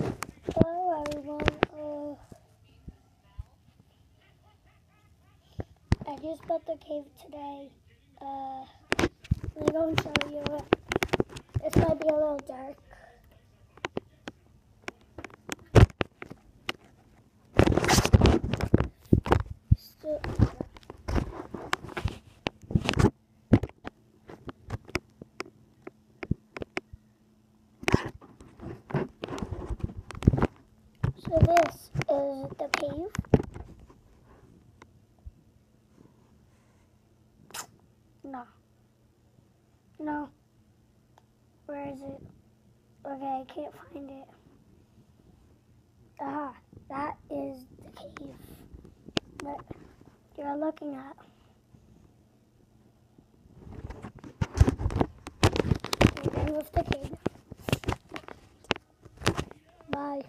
Hello everyone. Uh, I just built the cave today. Uh, I'm going to show you it. This might be a little dark. So, so this is the cave. No. No. Where is it? Okay, I can't find it. Ah, that is the cave that you're looking at. Done with the cave. Bye.